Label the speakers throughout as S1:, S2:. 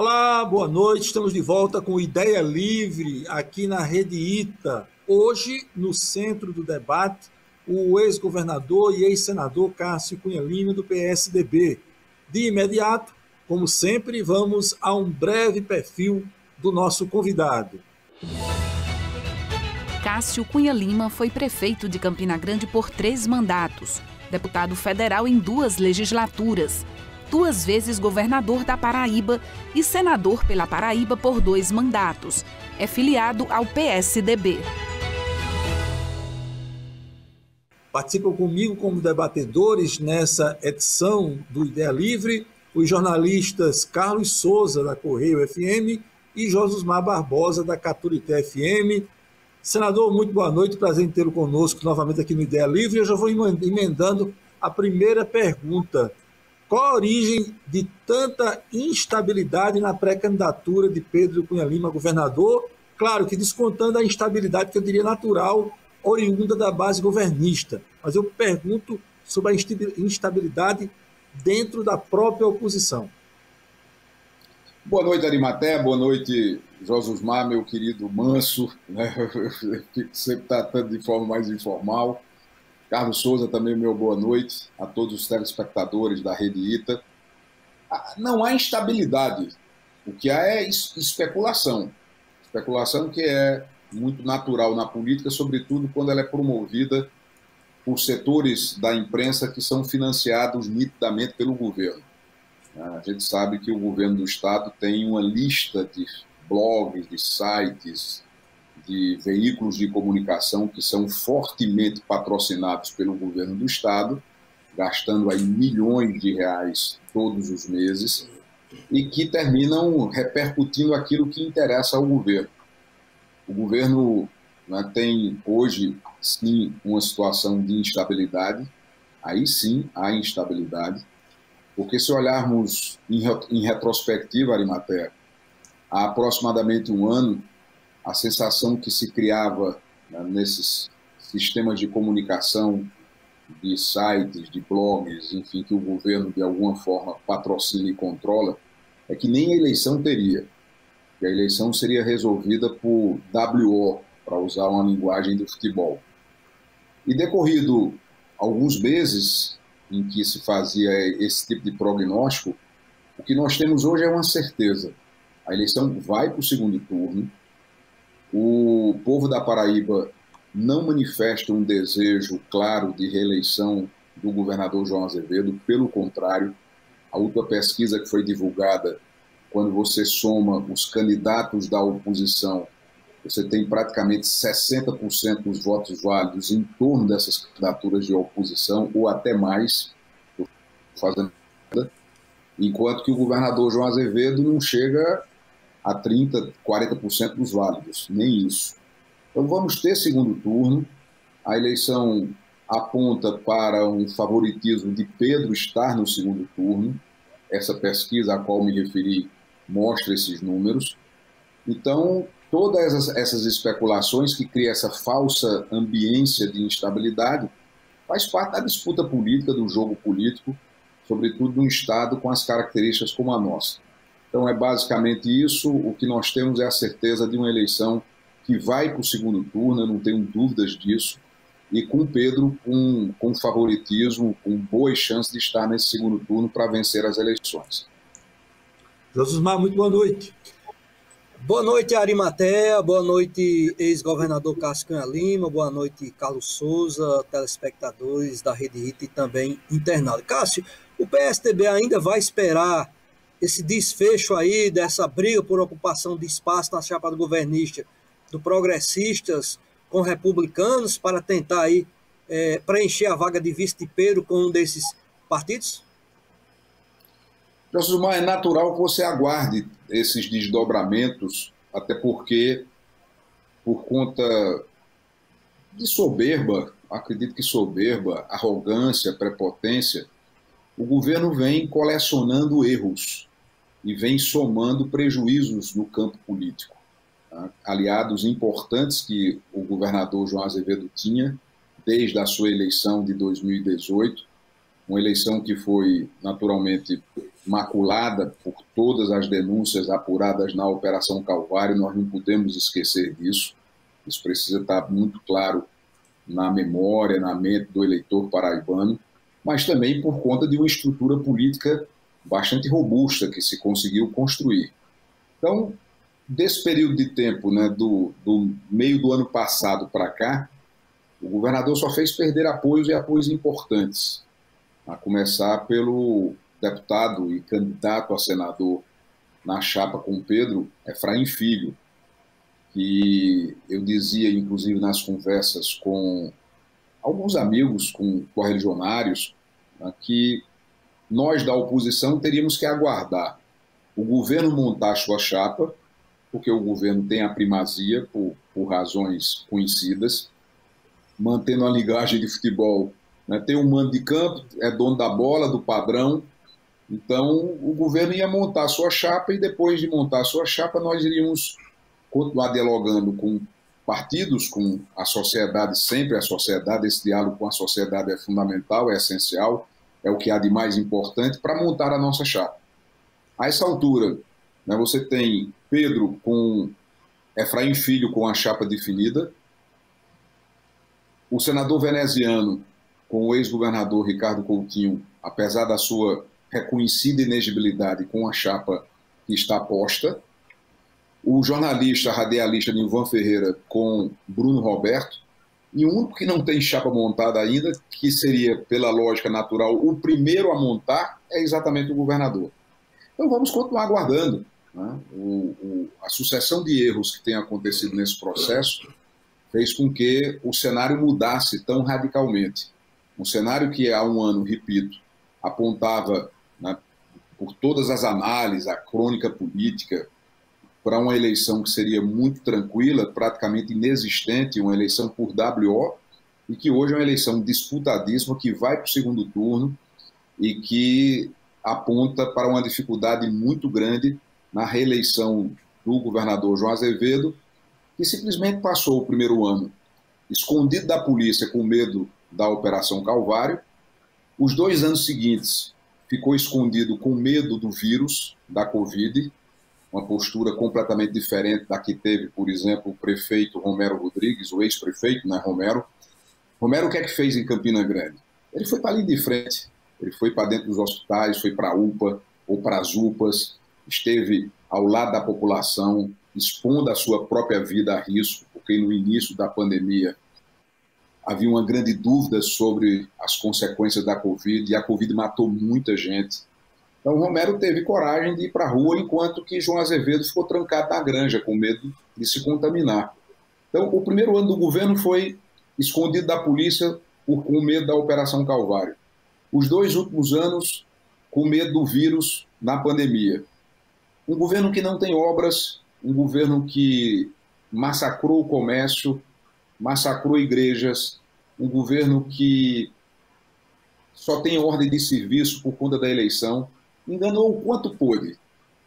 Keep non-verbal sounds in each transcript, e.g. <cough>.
S1: Olá, boa noite. Estamos de volta com Ideia Livre aqui na Rede ITA. Hoje, no centro do debate, o ex-governador e ex-senador Cássio Cunha Lima, do PSDB. De imediato, como sempre, vamos a um breve perfil do nosso convidado.
S2: Cássio Cunha Lima foi prefeito de Campina Grande por três mandatos, deputado federal em duas legislaturas duas vezes governador da Paraíba e senador pela Paraíba por dois mandatos. É filiado ao PSDB.
S1: Participam comigo como debatedores nessa edição do Ideia Livre os jornalistas Carlos Souza, da Correio FM, e Josusmar Barbosa, da Caturité FM. Senador, muito boa noite, prazer em tê-lo conosco novamente aqui no Ideia Livre. Eu já vou emendando a primeira pergunta. Qual a origem de tanta instabilidade na pré-candidatura de Pedro Cunha Lima governador? Claro que descontando a instabilidade que eu diria natural, oriunda da base governista. Mas eu pergunto sobre a instabilidade dentro da própria oposição.
S3: Boa noite, Arimaté. Boa noite, Josusmar, meu querido Manso. Né? <laughs> Eu fico sempre tratando de forma mais informal. Carlos Souza também, meu boa noite a todos os telespectadores da Rede Ita. Ah, não há instabilidade, o que há é especulação. Especulação que é muito natural na política, sobretudo quando ela é promovida por setores da imprensa que são financiados nitidamente pelo governo. A gente sabe que o governo do Estado tem uma lista de blogs, de sites, de veículos de comunicação que são fortemente patrocinados pelo governo do estado, gastando aí milhões de reais todos os meses e que terminam repercutindo aquilo que interessa ao governo. O governo né, tem hoje sim uma situação de instabilidade, aí sim há instabilidade, porque se olharmos em, retrospectiva, Arimatea, há aproximadamente um ano a sensação que se criava né, nesses sistemas de comunicação, de sites, de blogs, enfim, que o governo de alguma forma patrocina e controla, é que nem a eleição teria. Que a eleição seria resolvida por WO, para usar uma linguagem do futebol. E decorrido alguns meses em que se fazia esse tipo de prognóstico, o que nós temos hoje é uma certeza. A eleição vai para o segundo turno, o povo da Paraíba não manifesta um desejo claro de reeleição do governador João Azevedo, pelo contrário, a última pesquisa que foi divulgada, quando você soma os candidatos da oposição, você tem praticamente 60% dos votos válidos em torno dessas candidaturas de oposição, ou até mais, fazendo enquanto que o governador João Azevedo não chega a 30%, 40% dos válidos, nem isso. Então vamos ter segundo turno, a eleição aponta para um favoritismo de Pedro estar no segundo turno, essa pesquisa a qual me referi mostra esses números. Então, todas essas, especulações que criam essa falsa ambiência de instabilidade faz parte da disputa política, do jogo político, sobretudo num Estado com as características como a nossa. Então é basicamente isso. O que nós temos é a certeza de uma eleição que vai para o segundo turno, eu não tenho dúvidas disso, e com Pedro com, com favoritismo, com boas chances de estar nesse segundo turno para vencer as eleições.
S1: Josusmar, muito boa noite.
S4: Boa noite, Arimatea. Boa noite, ex-governador Cássio Cunha Lima. Boa noite, Carlos Souza, telespectadores da Rede IT e também internautas. Cássio, o PSDB ainda vai esperar esse desfecho aí dessa briga por ocupação de espaço na chapa do governista do Progressistas com republicanos para tentar aí é, preencher a vaga de vice de Pedro com um desses partidos?
S3: José é natural que você aguarde esses desdobramentos, até porque, por conta de soberba, acredito que soberba, arrogância, prepotência, o governo vem colecionando erros e vem somando prejuízos no campo político. Tá? Aliados importantes que o governador João Azevedo tinha desde a sua eleição de 2018, uma eleição que foi naturalmente maculada por todas as denúncias apuradas na Operação Calvário, nós não podemos esquecer disso. Isso precisa estar muito claro na memória, na mente do eleitor paraibano, mas também por conta de uma estrutura política bastante robusta que se conseguiu construir. Então, desse período de tempo, né, do, do meio do ano passado para cá, o governador só fez perder apoios e apoios importantes, a começar pelo deputado e candidato a senador na chapa com Pedro, Efraim Filho, que eu dizia, inclusive, nas conversas com alguns amigos, com correligionários, né, que nós da oposição teríamos que aguardar o governo montar sua chapa, porque o governo tem a primazia por, por razões conhecidas, mantendo a ligagem de futebol. Né? Tem um mando de campo, é dono da bola, do padrão. Então, o governo ia montar sua chapa e depois de montar sua chapa, nós iríamos continuar dialogando com partidos, com a sociedade, sempre a sociedade, esse diálogo com a sociedade é fundamental, é essencial, é o que há de mais importante para montar a nossa chapa. A essa altura, né, você tem Pedro com Efraim Filho com a chapa definida, o senador veneziano, com o ex-governador Ricardo Coutinho, apesar da sua reconhecida inegibilidade com a chapa que está posta, o jornalista radialista Nilvan Ferreira com Bruno Roberto, e um único que não tem chapa montada ainda, que seria, pela lógica natural, o primeiro a montar, é exatamente o governador. Então vamos continuar aguardando. Né? O, o, a sucessão de erros que tem acontecido nesse processo fez com que o cenário mudasse tão radicalmente. Um cenário que há um ano, repito, apontava né, por todas as análises, a crônica política, para uma eleição que seria muito tranquila, praticamente inexistente, uma eleição por WO, e que hoje é uma eleição disputadíssima, que vai para o segundo turno e que aponta para uma dificuldade muito grande na reeleição do governador João Azevedo que simplesmente passou o primeiro ano escondido da polícia com medo da Operação Calvário. Os dois anos seguintes ficou escondido com medo do vírus, da Covid, uma postura completamente diferente da que teve, por exemplo, o prefeito Romero Rodrigues, o ex-prefeito, né, Romero. Romero, o que é que fez em Campina Grande? Ele foi para ali de frente, ele foi para dentro dos hospitais, foi para a UPA ou para as UPAs, esteve ao lado da população, expondo a sua própria vida a risco, porque no início da pandemia havia uma grande dúvida sobre as consequências da Covid e a Covid matou muita gente. Então o Romero teve coragem de ir para a rua, enquanto que João Azevedo ficou trancado na granja, com medo de se contaminar. Então o primeiro ano do governo foi escondido da polícia por, com medo da Operação Calvário. Os dois últimos anos, com medo do vírus na pandemia. Um governo que não tem obras, um governo que massacrou o comércio, massacrou igrejas, um governo que só tem ordem de serviço por conta da eleição, enganou o quanto pôde,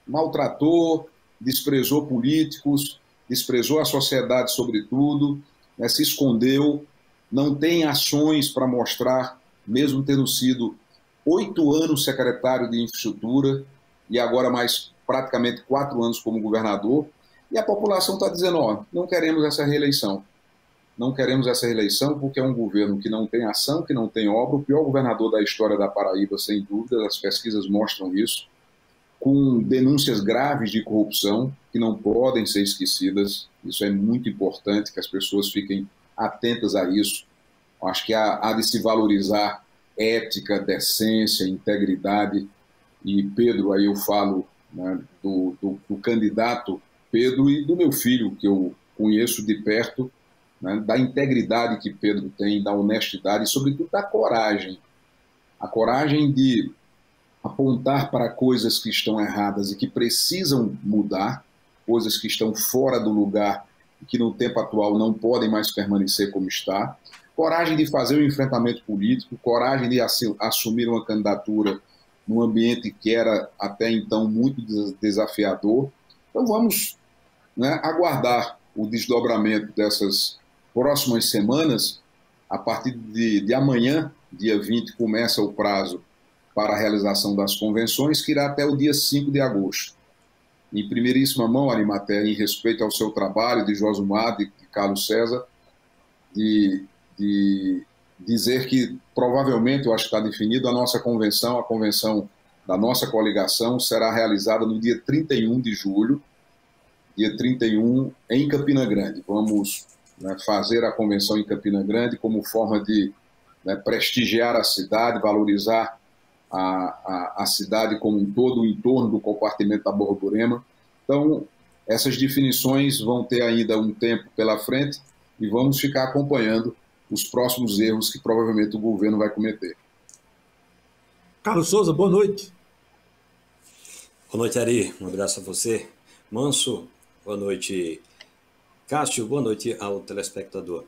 S3: maltratou, desprezou políticos, desprezou a sociedade sobretudo, né, se escondeu, não tem ações para mostrar, mesmo tendo sido oito anos secretário de infraestrutura e agora mais praticamente quatro anos como governador, e a população está dizendo: ó, não queremos essa reeleição. Não queremos essa reeleição porque é um governo que não tem ação, que não tem obra, o pior governador da história da Paraíba, sem dúvida, as pesquisas mostram isso, com denúncias graves de corrupção que não podem ser esquecidas. Isso é muito importante que as pessoas fiquem atentas a isso. Acho que há, há de se valorizar ética, decência, integridade. E Pedro, aí eu falo né, do, do, do, candidato Pedro e do meu filho, que eu conheço de perto, né, da integridade que Pedro tem, da honestidade e, sobretudo, da coragem. A coragem de apontar para coisas que estão erradas e que precisam mudar, coisas que estão fora do lugar e que no tempo atual não podem mais permanecer como está. Coragem de fazer um enfrentamento político, coragem de assumir uma candidatura num ambiente que era até então muito desafiador. Então vamos né, aguardar o desdobramento dessas próximas semanas. A partir de, de amanhã, dia 20, começa o prazo para a realização das convenções, que irá até o dia 5 de agosto. Em primeiríssima mão, Arimaté, em respeito ao seu trabalho de Josumar, de, de Carlos César, de, de dizer que provavelmente, eu acho que está definido, a nossa convenção, a convenção da nossa coligação, será realizada no dia 31 de julho, dia 31 em Campina Grande. Vamos né, fazer a convenção em Campina Grande como forma de né, prestigiar a cidade, valorizar a, a, a, cidade como um todo, o entorno do compartimento da Borborema. Então, essas definições vão ter ainda um tempo pela frente e vamos ficar acompanhando os próximos erros que provavelmente o governo vai cometer.
S1: Carlos Souza, boa noite.
S5: Boa noite, Ari. Um abraço a você. Manso, boa noite. Cássio, boa noite ao telespectador.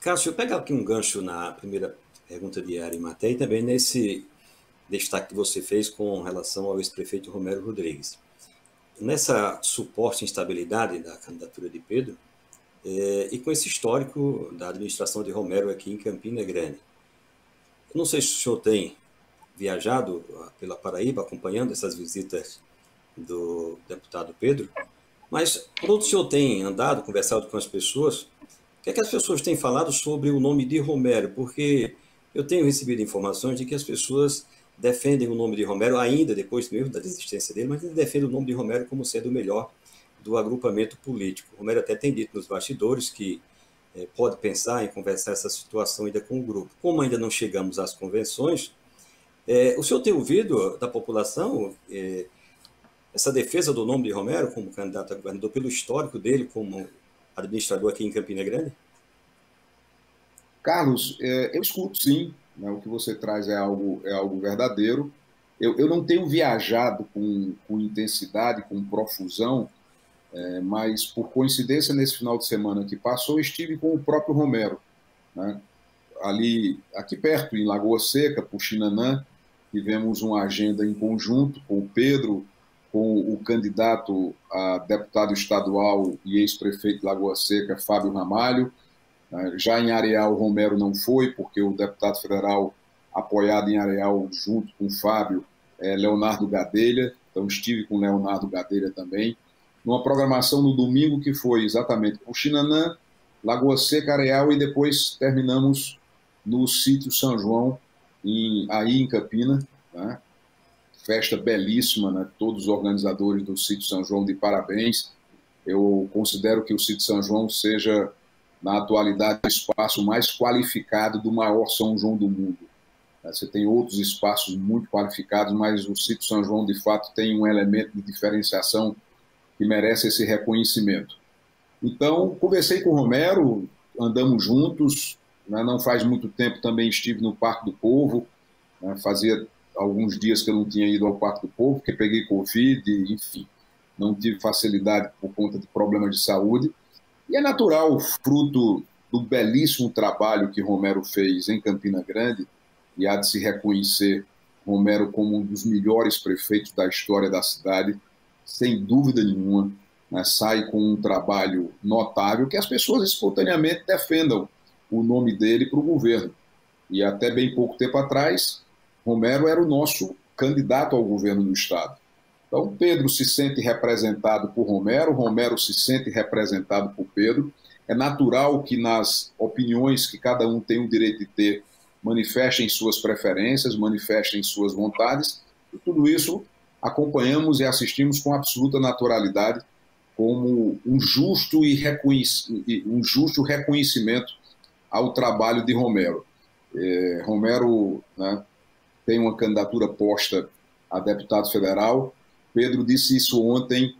S5: Cássio, pega aqui um gancho na primeira pergunta de Ari Matei e também nesse destaque que você fez com relação ao ex-prefeito Romero Rodrigues. Nessa suposta instabilidade da candidatura de Pedro, é, e com esse histórico da administração de Romero aqui em Campina Grande. Não sei se o senhor tem viajado pela Paraíba acompanhando essas visitas do deputado Pedro, mas por o senhor tem andado, conversado com as pessoas, o que é que as pessoas têm falado sobre o nome de Romero? Porque eu tenho recebido informações de que as pessoas defendem o nome de Romero, ainda depois mesmo da desistência dele, mas defendem o nome de Romero como sendo o melhor do agrupamento político. Romero até tem dito nos bastidores que é, pode pensar em conversar essa situação ainda com o grupo. Como ainda não chegamos às convenções, é, o senhor tem ouvido da população é, essa defesa do nome de Romero como candidato a governador, pelo histórico dele como administrador aqui em Campina Grande?
S3: Carlos, eu escuto sim, né, o que você traz é algo, é algo verdadeiro. Eu, eu não tenho viajado com, com intensidade, com profusão, é, mas por coincidência, nesse final de semana que passou, estive com o próprio Romero, né, ali, aqui perto, em Lagoa Seca, Puxinanã, tivemos uma agenda em conjunto com o Pedro, com o candidato a deputado estadual e ex-prefeito de Lagoa Seca, Fábio Ramalho, né, já em Areal, Romero não foi, porque o deputado federal apoiado em Areal, junto com Fábio, é Leonardo Gadelha. Então, estive com Leonardo Gadelha também. Numa programação no domingo que foi exatamente o Xinanã, Lagoa Seca, Areal e depois terminamos no sítio São João, em, aí em Campina. Né? Festa belíssima, né? todos os organizadores do sítio São João de parabéns. Eu considero que o sítio São João seja na atualidade, o espaço mais qualificado do maior São João do mundo. Você tem outros espaços muito qualificados, mas o sítio São João, de fato, tem um elemento de diferenciação que merece esse reconhecimento. Então, conversei com o Romero, andamos juntos, né? não faz muito tempo também estive no Parque do Povo, né? fazia alguns dias que eu não tinha ido ao Parque do Povo, porque peguei Covid, enfim, não tive facilidade por conta de problemas de saúde, e é natural, fruto do belíssimo trabalho que Romero fez em Campina Grande, e há de se reconhecer Romero como um dos melhores prefeitos da história da cidade, sem dúvida nenhuma, né, sai com um trabalho notável que as pessoas espontaneamente defendam o nome dele para o governo. E até bem pouco tempo atrás, Romero era o nosso candidato ao governo do Estado. Então, Pedro se sente representado por Romero, Romero se sente representado por Pedro. É natural que nas opiniões que cada um tem o direito de ter, manifestem suas preferências, manifestem suas vontades, e tudo isso acompanhamos e assistimos com absoluta naturalidade como um justo e um justo reconhecimento ao trabalho de Romero. É, Romero né, tem uma candidatura posta a deputado federal, Pedro disse isso ontem,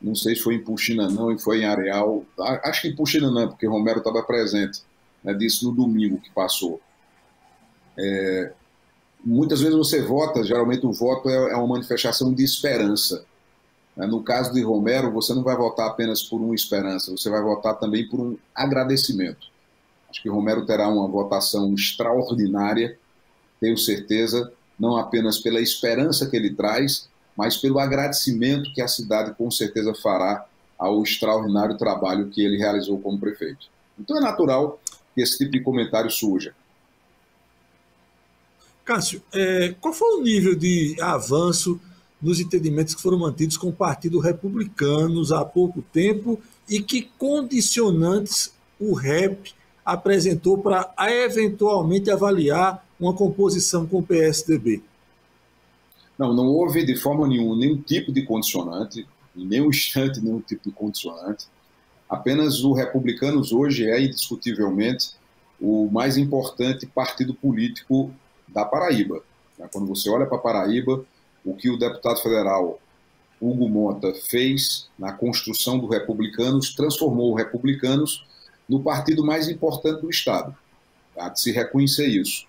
S3: não sei se foi em Puxina não, e foi em Areal, acho que em Puxina não, porque Romero estava presente, né, disse no domingo que passou. É, muitas vezes você vota, geralmente o voto é, é uma manifestação de esperança. Né. No caso de Romero, você não vai votar apenas por uma esperança, você vai votar também por um agradecimento. Acho que Romero terá uma votação extraordinária, tenho certeza, não apenas pela esperança que ele traz, mas pelo agradecimento que a cidade com certeza fará ao extraordinário trabalho que ele realizou como prefeito. Então é natural que esse tipo de comentário surja.
S1: Cássio, é, qual foi o nível de avanço nos entendimentos que foram mantidos com o Partido Republicanos há pouco tempo e que condicionantes o REP apresentou para eventualmente avaliar uma composição com o PSDB?
S3: Não, não houve de forma nenhuma nenhum tipo de condicionante, em nenhum instante nenhum tipo de condicionante. Apenas o Republicanos hoje é indiscutivelmente o mais importante partido político da Paraíba. Quando você olha para Paraíba, o que o deputado federal Hugo Mota fez na construção do Republicanos transformou o Republicanos no partido mais importante do Estado. Há de se reconhecer isso,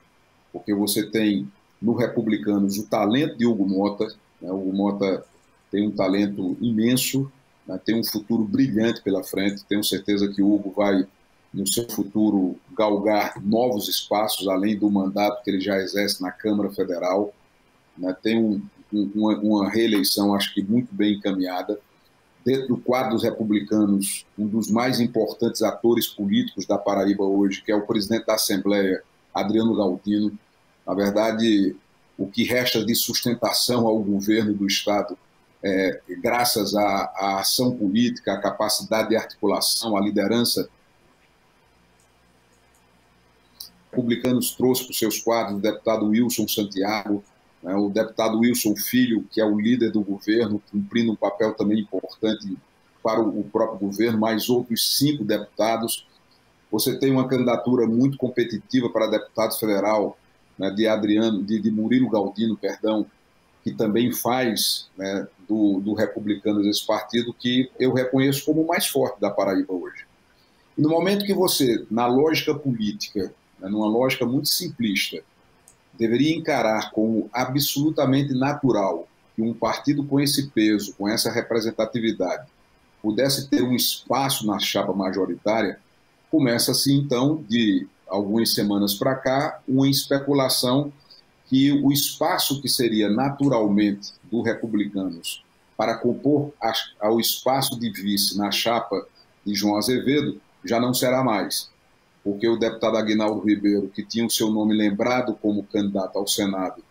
S3: porque você tem no Republicanos o talento de Hugo Mota. Né? Hugo Mota tem um talento imenso, né? tem um futuro brilhante pela frente. Tenho certeza que Hugo vai, no seu futuro, galgar novos espaços, além do mandato que ele já exerce na Câmara Federal. Né? Tem um, uma, uma reeleição, acho que muito bem encaminhada. Dentro do quadro dos republicanos, um dos mais importantes atores políticos da Paraíba hoje, que é o presidente da Assembleia, Adriano Galdino. Na verdade, o que resta de sustentação ao governo do Estado, é, graças à, à ação política, à capacidade de articulação, à liderança republicanos trouxe para os seus quadros o deputado Wilson Santiago, né, o deputado Wilson Filho, que é o líder do governo, cumprindo um papel também importante para o próprio governo, mais outros cinco deputados. Você tem uma candidatura muito competitiva para deputado federal, né, de Adriano, de, de, Murilo Galdino, perdão, que também faz né, do, do Republicanos esse partido que eu reconheço como o mais forte da Paraíba hoje. E no momento que você, na lógica política, né, numa lógica muito simplista, deveria encarar como absolutamente natural que um partido com esse peso, com essa representatividade, pudesse ter um espaço na chapa majoritária, começa-se então, de algumas semanas para cá, uma especulação que o espaço que seria naturalmente do Republicanos para compor ao espaço de vice na chapa de João Azevedo já não será mais. Porque o deputado Aguinaldo Ribeiro, que tinha o seu nome lembrado como candidato ao Senado,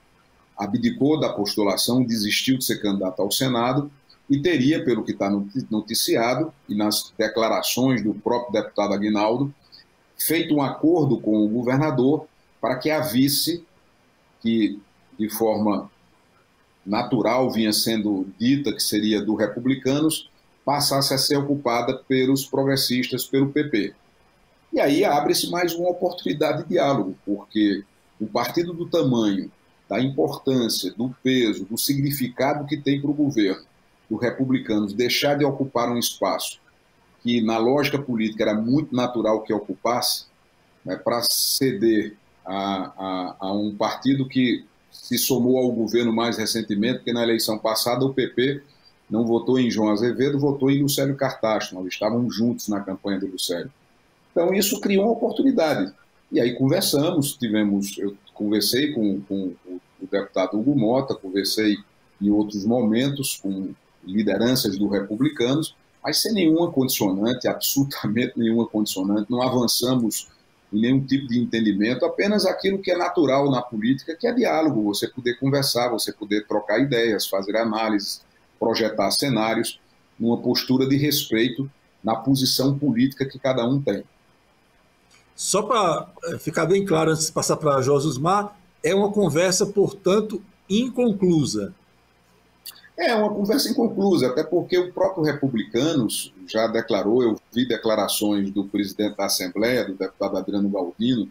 S3: abdicou da postulação, desistiu de ser candidato ao Senado e teria, pelo que está noticiado e nas declarações do próprio deputado Aguinaldo, feito um acordo com o governador para que a vice, que de forma natural vinha sendo dita que seria do Republicanos, passasse a ser ocupada pelos progressistas, pelo PP. E aí abre-se mais uma oportunidade de diálogo, porque um partido do tamanho, da importância, do peso, do significado que tem para o governo, dos republicanos, deixar de ocupar um espaço que, na lógica política, era muito natural que ocupasse, né, para ceder a, a, a um partido que se somou ao governo mais recentemente, porque na eleição passada o PP não votou em João Azevedo, votou em Lucélio Cartacho. Nós estávamos juntos na campanha de Lucélio. Então, isso criou uma oportunidade. E aí conversamos, tivemos, eu conversei com, com o deputado Hugo Mota, conversei em outros momentos com lideranças do Republicanos, mas sem nenhuma condicionante, absolutamente nenhuma condicionante, não avançamos em nenhum tipo de entendimento, apenas aquilo que é natural na política, que é diálogo, você poder conversar, você poder trocar ideias, fazer análises, projetar cenários, numa postura de respeito na posição política que cada um tem.
S1: Só para é, ficar bem claro, antes de passar para Josusmar, é uma conversa, portanto, inconclusa.
S3: É uma conversa inconclusa, até porque o próprio Republicanos já declarou, eu vi declarações do presidente da Assembleia, do deputado Adriano Galdino,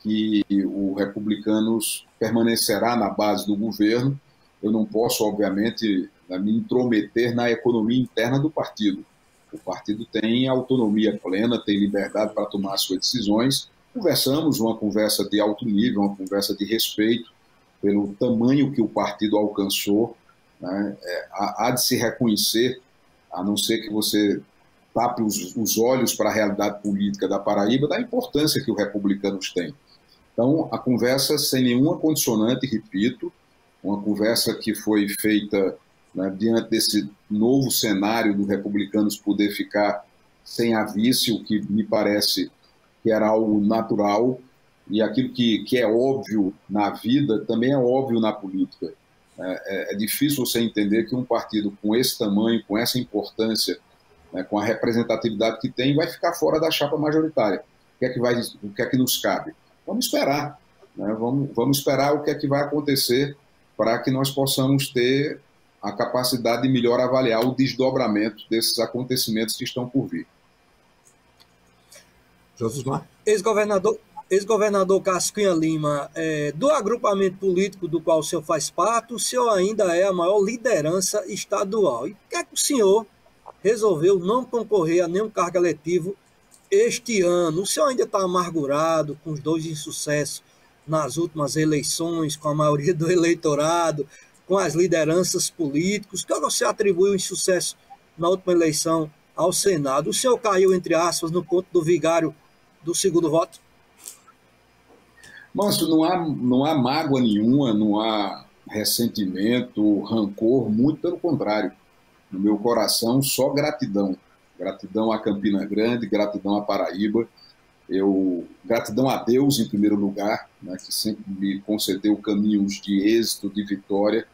S3: que o Republicanos permanecerá na base do governo. Eu não posso, obviamente, me intrometer na economia interna do partido. O partido tem autonomia plena, tem liberdade para tomar suas decisões. Conversamos uma conversa de alto nível, uma conversa de respeito pelo tamanho que o partido alcançou. Né? É, há, de se reconhecer, a não ser que você tape os, os olhos para a realidade política da Paraíba, da importância que os republicanos têm. Então, a conversa sem nenhuma condicionante, repito, uma conversa que foi feita né, diante desse novo cenário do republicanos poder ficar sem a vice, o que me parece que era algo natural, e aquilo que, que é óbvio na vida também é óbvio na política. É, é, é difícil você entender que um partido com esse tamanho, com essa importância, né, com a representatividade que tem, vai ficar fora da chapa majoritária. O que é que, vai, o que, é que nos cabe? Vamos esperar. Né? Vamos, vamos esperar o que é que vai acontecer para que nós possamos ter a capacidade de melhor avaliar o desdobramento desses acontecimentos que estão por vir.
S4: Josusmar. Ex-governador ex-governador Casquinha Lima, é, do agrupamento político do qual o senhor faz parte, o senhor ainda é a maior liderança estadual. E por que, é que o senhor resolveu não concorrer a nenhum cargo eletivo este ano? O senhor ainda está amargurado com os dois insucessos nas últimas eleições, com a maioria do eleitorado, com as lideranças políticas. O que você atribui o insucesso na última eleição ao Senado? O senhor caiu, entre aspas, no ponto do vigário do segundo voto?
S3: Manso, não há, não há mágoa nenhuma, não há ressentimento, rancor, muito pelo contrário. No meu coração, só gratidão. Gratidão a Campina Grande, gratidão a Paraíba. Eu, gratidão a Deus, em primeiro lugar, né, que sempre me concedeu caminhos de êxito, de vitória.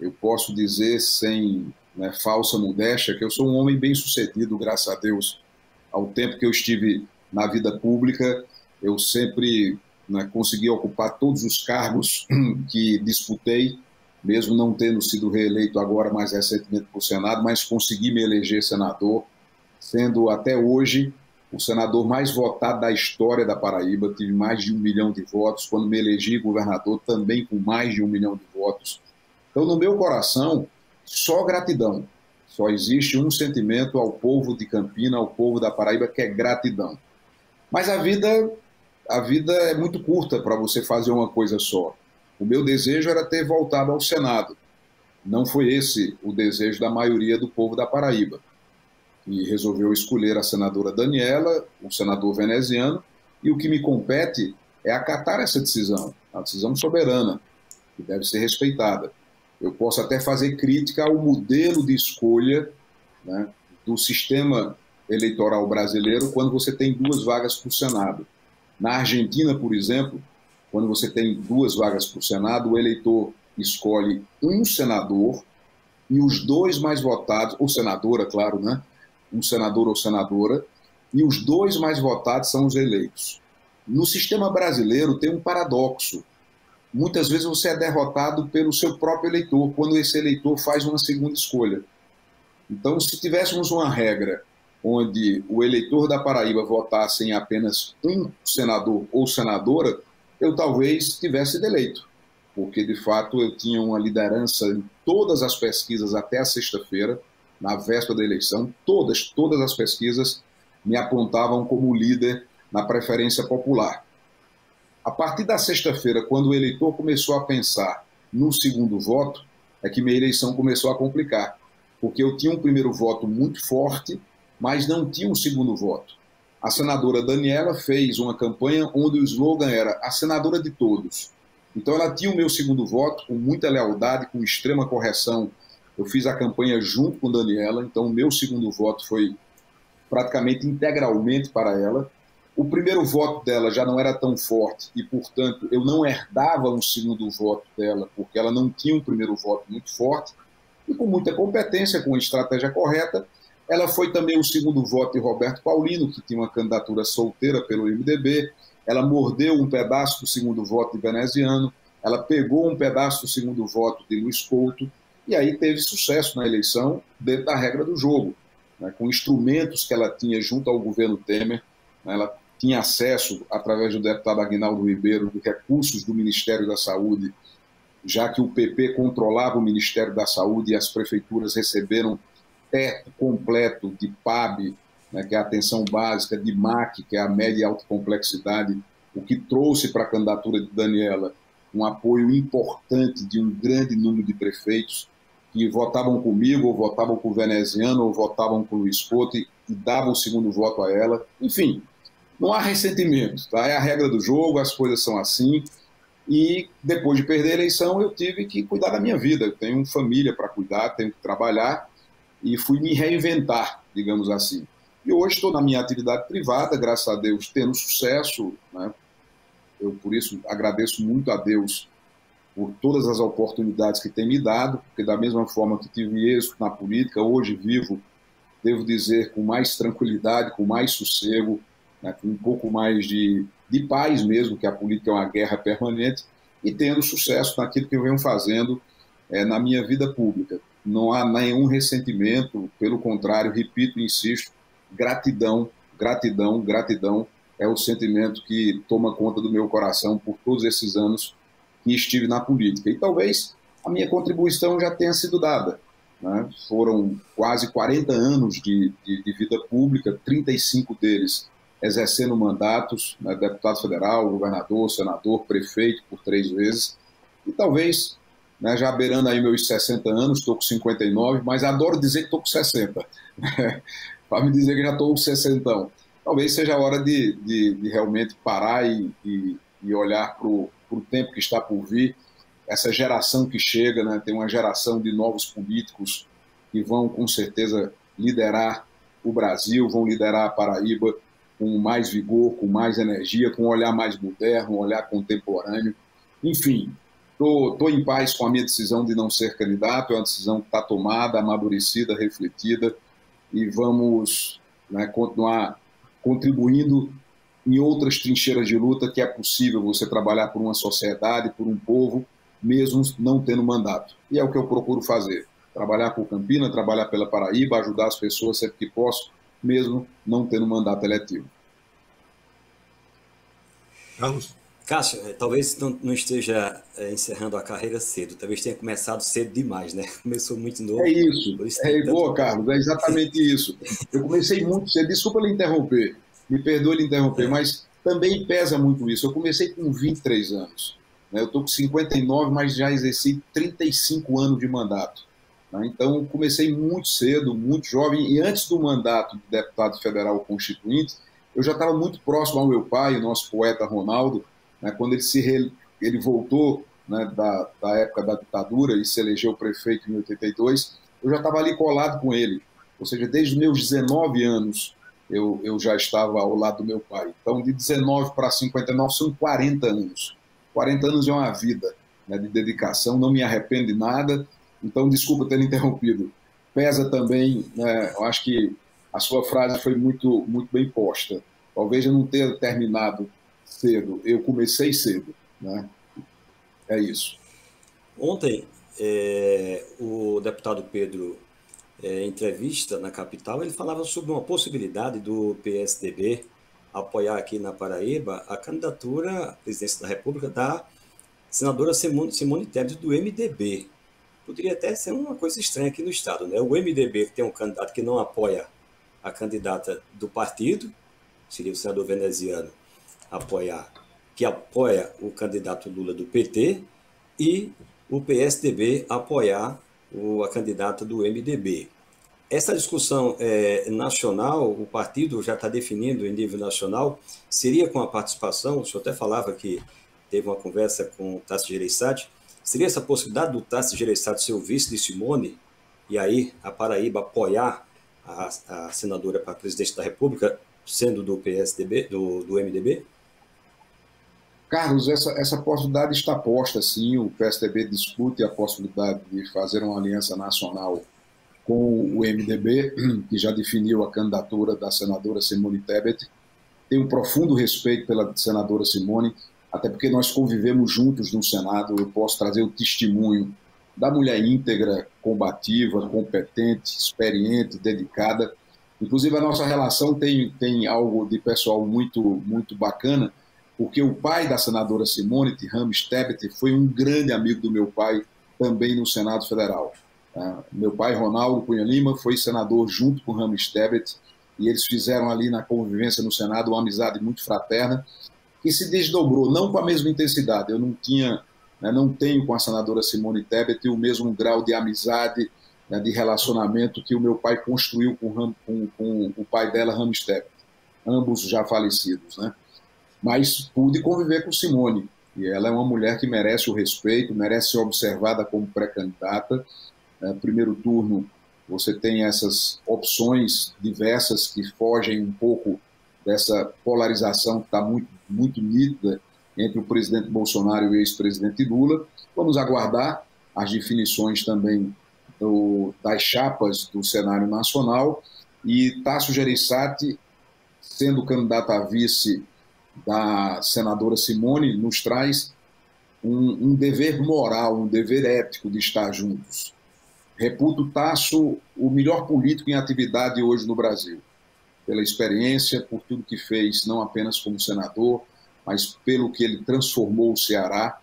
S3: Eu posso dizer, sem né, falsa modéstia, que eu sou um homem bem sucedido, graças a Deus. Ao tempo que eu estive na vida pública, eu sempre né, consegui ocupar todos os cargos <clears throat> que disputei, mesmo não tendo sido reeleito agora mais recentemente para o Senado, mas consegui me eleger senador, sendo até hoje o senador mais votado da história da Paraíba, tive mais de um milhão de votos, quando me elegi governador também com mais de um milhão de votos. Então, no meu coração, só gratidão. Só existe um sentimento ao povo de Campina, ao povo da Paraíba, que é gratidão. Mas a vida a vida é muito curta para você fazer uma coisa só. O meu desejo era ter voltado ao Senado. Não foi esse o desejo da maioria do povo da Paraíba. E resolveu escolher a senadora Daniela, o senador veneziano, e o que me compete é acatar essa decisão, a decisão soberana, que deve ser respeitada. Eu posso até fazer crítica ao modelo de escolha né, do sistema eleitoral brasileiro quando você tem duas vagas para o Senado. Na Argentina, por exemplo, quando você tem duas vagas para o Senado, o eleitor escolhe um senador e os dois mais votados, ou senadora, claro, né? Um senador ou senadora, e os dois mais votados são os eleitos. No sistema brasileiro tem um paradoxo. Muitas vezes você é derrotado pelo seu próprio eleitor, quando esse eleitor faz uma segunda escolha. Então, se tivéssemos uma regra onde o eleitor da Paraíba votasse em apenas um senador ou senadora, eu talvez tivesse eleito, porque de fato eu tinha uma liderança em todas as pesquisas até a sexta-feira, na véspera da eleição, todas, todas as pesquisas me apontavam como líder na preferência popular. A partir da sexta-feira, quando o eleitor começou a pensar no segundo voto, é que minha eleição começou a complicar, porque eu tinha um primeiro voto muito forte mas não tinha um segundo voto. A senadora Daniela fez uma campanha onde o slogan era a senadora de todos. Então ela tinha o meu segundo voto com muita lealdade, com extrema correção. Eu fiz a campanha junto com Daniela, então o meu segundo voto foi praticamente integralmente para ela. O primeiro voto dela já não era tão forte e, portanto, eu não herdava um segundo voto dela, porque ela não tinha um primeiro voto muito forte. E com muita competência, com a estratégia correta, ela foi também o segundo voto de Roberto Paulino, que tinha uma candidatura solteira pelo MDB. Ela mordeu um pedaço do segundo voto de Veneziano. Ela pegou um pedaço do segundo voto de Luiz Couto. E aí teve sucesso na eleição dentro da regra do jogo, né, com instrumentos que ela tinha junto ao governo Temer. Né, ela tinha acesso, através do deputado Aguinaldo Ribeiro, de recursos do Ministério da Saúde, já que o PP controlava o Ministério da Saúde e as prefeituras receberam teto completo de PAB, né, que é a atenção básica, de MAC, que é a média e alta complexidade, o que trouxe para a candidatura de Daniela um apoio importante de um grande número de prefeitos que votavam comigo, ou votavam com o veneziano, ou votavam com o Luiz Couto e, davam o segundo voto a ela. Enfim, não há ressentimento, tá? é a regra do jogo, as coisas são assim. E depois de perder a eleição, eu tive que cuidar da minha vida. Eu tenho família para cuidar, tenho que trabalhar e fui me reinventar, digamos assim. E hoje estou na minha atividade privada, graças a Deus, tendo sucesso. Né? eu por isso agradeço muito a Deus por todas as oportunidades que tem me dado, porque da mesma forma que tive êxito na política, hoje vivo, devo dizer, com mais tranquilidade, com mais sossego, né, com um pouco mais de, de paz mesmo, que a política é uma guerra permanente, e tendo sucesso naquilo que eu venho fazendo é, na minha vida pública. Não há nenhum ressentimento, pelo contrário, repito e insisto, gratidão, gratidão, gratidão é o sentimento que toma conta do meu coração por todos esses anos que estive na política. E talvez a minha contribuição já tenha sido dada. Né? Foram quase 40 anos de, de, de, vida pública, 35 deles exercendo mandatos, né? deputado federal, governador, senador, prefeito por três vezes. E talvez, né, já beirando aí meus 60 anos, estou com 59, mas adoro dizer que estou com 60. <laughs> Para me dizer que já estou com 60. Talvez seja a hora de, de, de realmente parar e, e, e olhar para o tempo que está por vir. Essa geração que chega, né, tem uma geração de novos políticos que vão, com certeza, liderar o Brasil, vão liderar a Paraíba com mais vigor, com mais energia, com um olhar mais moderno, um olhar contemporâneo. Enfim, estou em paz com a minha decisão de não ser candidato, é uma decisão que está tomada, amadurecida, refletida, e vamos né, continuar contribuindo em outras trincheiras de luta que é possível você trabalhar por uma sociedade, por um povo, mesmo não tendo mandato. E é o que eu procuro fazer. Trabalhar por Campina, trabalhar pela Paraíba, ajudar as pessoas sempre que posso, mesmo não tendo mandato eletivo.
S5: Carlos? Cássio, eh, talvez não, esteja eh, encerrando a carreira cedo, talvez tenha começado cedo demais, né? <laughs> Começou muito novo.
S3: É isso, é boa, Carlos, é exatamente isso. Eu comecei muito cedo, desculpa lhe interromper, me perdoe lhe interromper, mas também pesa muito isso. Eu comecei com 23 anos. Né? Eu estou com 59, mas já exerci 35 anos de mandato. Né? Então, comecei muito cedo, muito jovem, e antes do mandato de deputado federal constituinte, eu já estava muito próximo ao meu pai, o nosso poeta Ronaldo, né? quando ele se re... ele voltou né, da, da época da ditadura e se elegeu prefeito em 82, eu já estava ali colado com ele. Ou seja, desde meus 19 anos, eu, eu já estava ao lado do meu pai. Então, de 19 para 59 são 40 anos. 40 anos é uma vida né, de dedicação, não me arrependo de nada. Então, desculpa ter interrompido. Pesa também, né, eu acho que a sua frase foi muito, muito bem posta. Talvez eu não tenha terminado cedo, eu comecei cedo. Né? É isso.
S5: Ontem, é, o deputado Pedro é, entrevista na capital, ele falava sobre uma possibilidade do PSDB apoiar aqui na Paraíba a candidatura à presidência da República da senadora Simone, Simone Tebet do MDB. Poderia até ser uma coisa estranha aqui no Estado, né? O MDB tem um candidato que não apoia a candidata do partido, seria o senador veneziano, apoiar, que apoia o candidato Lula do PT, e o PSDB apoiar o, a candidata do MDB. Essa discussão é, nacional, o partido já está definindo em nível nacional, seria com a participação, o senhor até falava que teve uma conversa com o Tassi Gereissati, seria essa possibilidade do Tassi Gereissati ser o vice de Simone, e aí a Paraíba apoiar a, a senadora para presidente da República, sendo do PSDB, do, do MDB?
S3: Carlos, essa, essa possibilidade está posta, sim. O PSDB discute a possibilidade de fazer uma aliança nacional com o MDB, <clears throat> que já definiu a candidatura da senadora Simone Tebet. Tenho um profundo respeito pela senadora Simone, até porque nós convivemos juntos no Senado. Eu posso trazer o testemunho da mulher íntegra, combativa, competente, experiente, dedicada. Inclusive, a nossa relação tem, tem algo de pessoal muito, muito bacana porque o pai da senadora Simone Tebet foi um grande amigo do meu pai também no Senado Federal. Uh, meu pai, Ronaldo Cunha Lima, foi senador junto com Rames Tebet e eles fizeram ali na convivência no Senado uma amizade muito fraterna que se desdobrou, não com a mesma intensidade. Eu não tinha, né, não tenho com a senadora Simone Tebet o mesmo grau de amizade, né, de relacionamento que o meu pai construiu com, com, com o pai dela, Rames Tebet, ambos já falecidos, né? Mas pude conviver com Simone. E ela é uma mulher que merece o respeito, merece ser observada como pré-candidata. É, primeiro turno, você tem essas opções diversas que fogem um pouco dessa polarização que está muito, muito nítida entre o presidente Bolsonaro e o ex-presidente Lula. Vamos aguardar as definições também do, das chapas do cenário nacional e Tasso Gereissati, sendo candidato a vice da senadora Simone, nos traz um, um dever moral, um dever ético de estar juntos. Reputo Tasso o melhor político em atividade hoje no Brasil, pela experiência, por tudo que fez, não apenas como senador, mas pelo que ele transformou o Ceará.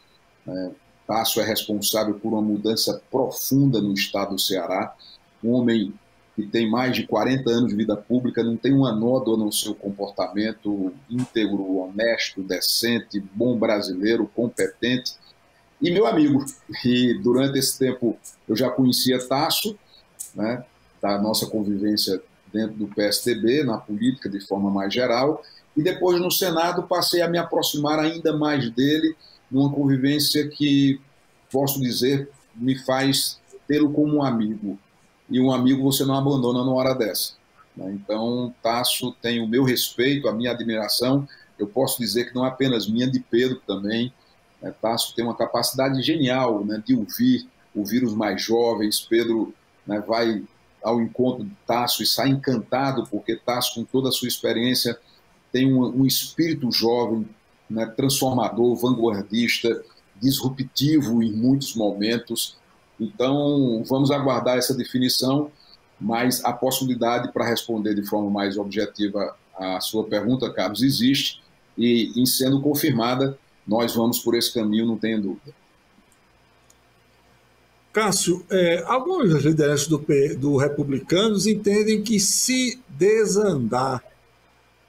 S3: É, Tasso é responsável por uma mudança profunda no estado do Ceará. Um homem que tem mais de 40 anos de vida pública, não tem uma nódoa no seu comportamento íntegro, honesto, decente, bom brasileiro, competente e meu amigo. E durante esse tempo eu já conhecia Tasso, né, da nossa convivência dentro do PSTB, na política de forma mais geral, e depois no Senado passei a me aproximar ainda mais dele, numa convivência que, posso dizer, me faz tê-lo como um amigo. E um amigo você não abandona numa hora dessa. Né? Então, Tasso tem o meu respeito, a minha admiração. Eu posso dizer que não é apenas minha, de Pedro também. Né? Tasso tem uma capacidade genial né, de ouvir, ouvir os mais jovens. Pedro né, vai ao encontro de Tasso e sai encantado, porque Tasso, com toda a sua experiência, tem um, um espírito jovem, né, transformador, vanguardista, disruptivo em muitos momentos. Então, vamos aguardar essa definição, mas a possibilidade para responder de forma mais objetiva a sua pergunta, Carlos, existe, e em sendo confirmada, nós vamos por esse caminho, não tenha dúvida.
S1: Cássio, é, alguns lideranças do, do Republicanos entendem que se desandar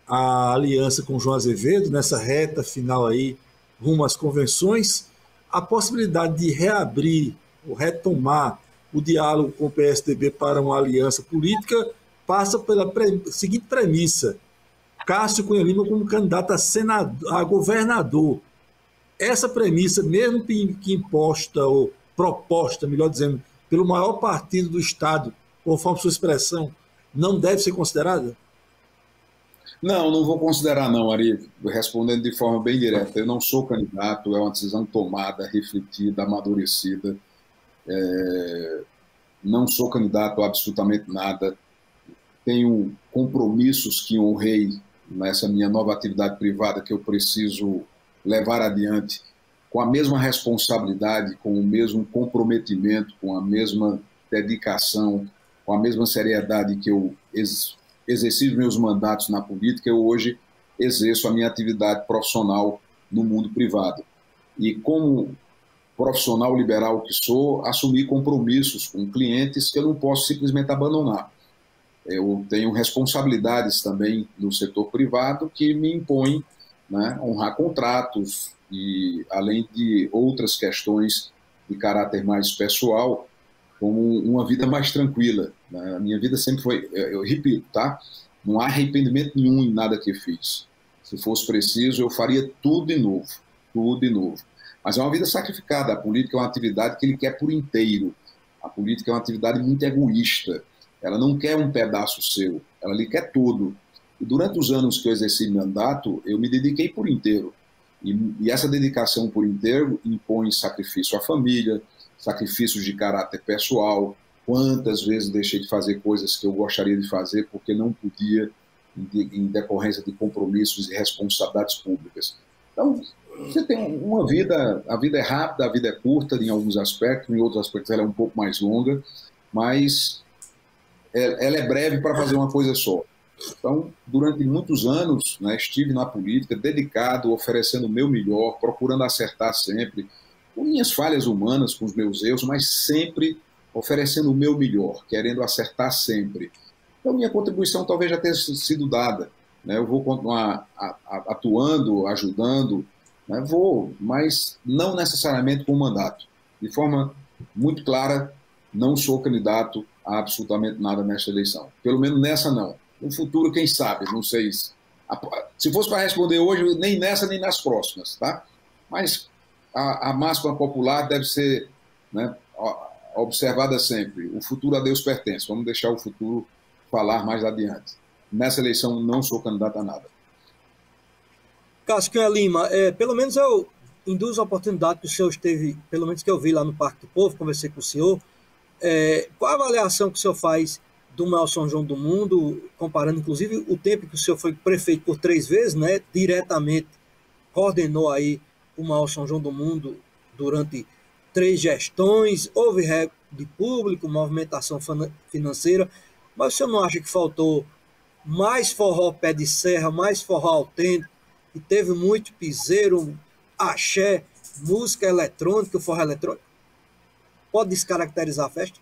S1: a aliança com João Azevedo nessa reta final aí rumo às convenções, a possibilidade de reabrir retomar o diálogo com o PSDB para uma aliança política passa pela pre seguinte premissa: Cássio Cunha Lima como candidato a, senador, a governador. Essa premissa, mesmo que imposta ou proposta, melhor dizendo, pelo maior partido do Estado, conforme sua expressão, não deve ser considerada?
S3: Não, não vou considerar não, Ari, respondendo de forma bem direta. Eu não sou candidato, é uma decisão tomada, refletida, amadurecida. É... Não sou candidato a absolutamente nada. Tenho compromissos que honrei nessa minha nova atividade privada que eu preciso levar adiante com a mesma responsabilidade, com o mesmo comprometimento, com a mesma dedicação, com a mesma seriedade que eu ex exerci meus mandatos na política, eu hoje exerço a minha atividade profissional no mundo privado. E como profissional liberal que sou, assumi compromissos com clientes que eu não posso simplesmente abandonar. Eu tenho responsabilidades também no setor privado que me impõem né, honrar contratos, e além de outras questões de caráter mais pessoal, como uma vida mais tranquila. Né? A minha vida sempre foi, eu repito, tá? Não há arrependimento nenhum em nada que fiz. Se fosse preciso, eu faria tudo de novo, tudo de novo. Mas é uma vida sacrificada. A política é uma atividade que ele quer por inteiro. A política é uma atividade muito egoísta. Ela não quer um pedaço seu, ela lhe quer tudo. E durante os anos que eu exerci mandato, eu me dediquei por inteiro. E, e, essa dedicação por inteiro impõe sacrifício à família, sacrifícios de caráter pessoal. Quantas vezes deixei de fazer coisas que eu gostaria de fazer porque não podia, em, em decorrência de compromissos e responsabilidades públicas. Então, você tem uma vida, a vida é rápida, a vida é curta em alguns aspectos, em outros aspectos ela é um pouco mais longa, mas é, ela é breve para fazer uma coisa só. Então, durante muitos anos, né, estive na política, dedicado, oferecendo o meu melhor, procurando acertar sempre, com minhas falhas humanas, com os meus erros, mas sempre oferecendo o meu melhor, querendo acertar sempre. Então, minha contribuição talvez já tenha sido dada. Né? Eu vou continuar atuando, ajudando, né? vou, mas não necessariamente com mandato. De forma muito clara, não sou candidato a absolutamente nada nesta eleição. Pelo menos nessa não. No futuro, quem sabe, não sei. Se fosse para responder hoje, nem nessa nem nas próximas, tá? Mas a, a máxima popular deve ser né, observada sempre. O futuro a Deus pertence. Vamos deixar o futuro falar mais adiante. Nessa eleição, não sou candidato a nada.
S4: Casquinha Lima, é, pelo menos eu, em duas oportunidades que o senhor esteve, pelo menos que eu vi lá no Parque do Povo, conversei com o senhor, é, qual a avaliação que o senhor faz do maior São João do Mundo, comparando inclusive o tempo que o senhor foi prefeito por três vezes, né, diretamente coordenou aí o maior São João do Mundo durante três gestões, houve recorde público, movimentação financeira, mas o senhor não acha que faltou mais forró pé de serra, mais forró autêntico, e teve muito piseiro, axé, música eletrônica, forró eletrônico? Pode descaracterizar a festa?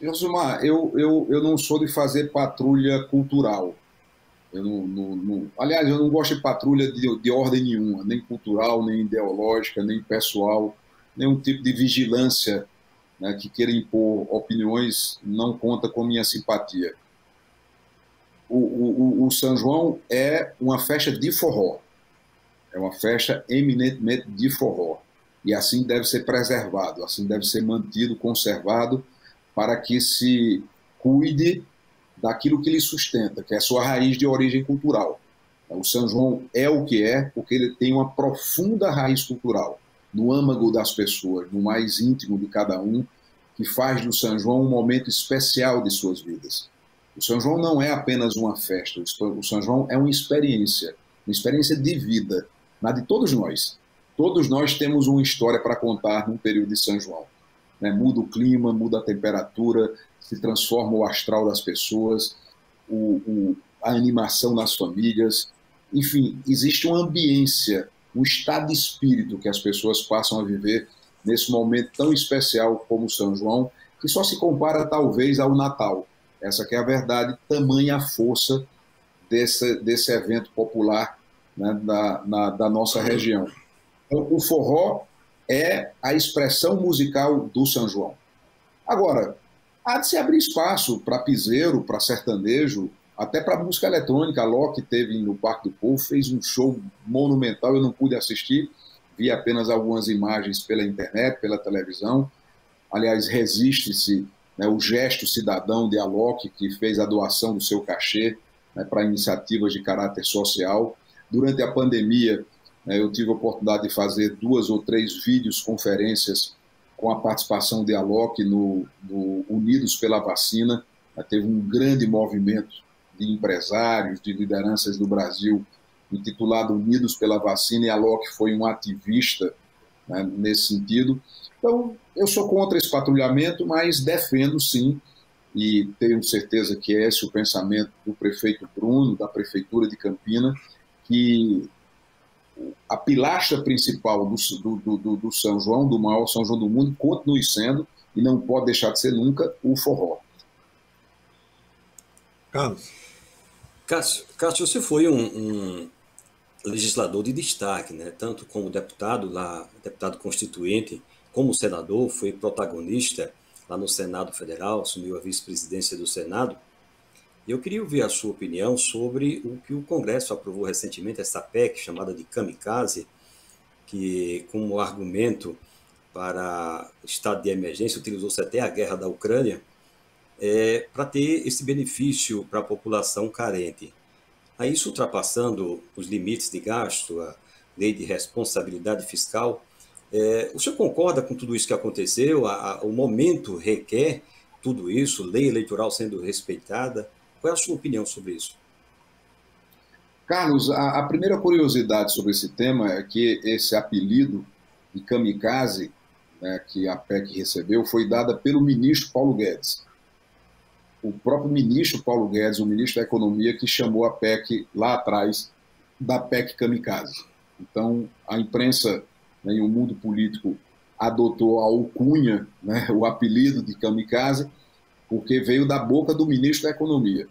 S3: Josumar, eu, eu, eu não sou de fazer patrulha cultural. Eu não, não, não, aliás, eu não gosto de patrulha de, de ordem nenhuma, nem cultural, nem ideológica, nem pessoal, nenhum tipo de vigilância né, que queira impor opiniões não conta com minha simpatia. O, o, o São João é uma festa de forró, é uma festa eminentemente de forró, e assim deve ser preservado, assim deve ser mantido, conservado, para que se cuide daquilo que lhe sustenta, que é a sua raiz de origem cultural. O São João é o que é porque ele tem uma profunda raiz cultural no âmago das pessoas, no mais íntimo de cada um, que faz do São João um momento especial de suas vidas. O São João não é apenas uma festa, o São João é uma experiência, uma experiência de vida, na de todos nós. Todos nós temos uma história para contar num período de São João. Né? Muda o clima, muda a temperatura, se transforma o astral das pessoas, o, o, a animação nas famílias. Enfim, existe uma ambiência, um estado de espírito que as pessoas passam a viver nesse momento tão especial como São João, que só se compara talvez ao Natal. Essa que é a verdade, tamanha a força desse, desse evento popular né, da, na, da nossa região. Então, o forró é a expressão musical do São João. Agora, há de se abrir espaço para piseiro, para sertanejo, até para música eletrônica. A Loki teve no Parque do Povo, fez um show monumental, eu não pude assistir, vi apenas algumas imagens pela internet, pela televisão. Aliás, resiste-se né, o gesto cidadão de Alok, que fez a doação do seu cachê né, para iniciativas de caráter social. Durante a pandemia, né, eu tive a oportunidade de fazer duas ou três vídeos conferências com a participação de Alok no, no Unidos pela Vacina. Né, teve um grande movimento de empresários, de lideranças do Brasil, intitulado Unidos pela Vacina, e Alok foi um ativista né, nesse sentido. Então, eu sou contra esse patrulhamento, mas defendo sim, e tenho certeza que é esse o pensamento do prefeito Bruno, da Prefeitura de Campina, que a pilastra principal do, do, do, do, São João, do maior São João do mundo, continue sendo, e não pode deixar de ser nunca, o forró.
S5: Carlos. Cássio, Cássio você foi um, um, legislador de destaque, né? tanto como deputado lá, deputado constituinte, como senador, foi protagonista lá no Senado Federal, assumiu a vice-presidência do Senado. Eu queria ouvir a sua opinião sobre o que o Congresso aprovou recentemente, essa PEC chamada de Kamikaze, que, como argumento para estado de emergência, utilizou-se até a guerra da Ucrânia, é, para ter esse benefício para a população carente. A isso ultrapassando os limites de gasto, a lei de responsabilidade fiscal, é, o senhor concorda com tudo isso que aconteceu? A, a, o momento requer tudo isso, lei eleitoral sendo respeitada? Qual é a sua opinião sobre isso?
S3: Carlos, a, a, primeira curiosidade sobre esse tema é que esse apelido de kamikaze, né, que a PEC recebeu, foi dada pelo ministro Paulo Guedes. O próprio ministro Paulo Guedes, o ministro da Economia, que chamou a PEC lá atrás da PEC kamikaze. Então, a imprensa né, e o mundo político adotou a alcunha, né, o apelido de kamikaze, porque veio da boca do ministro da Economia,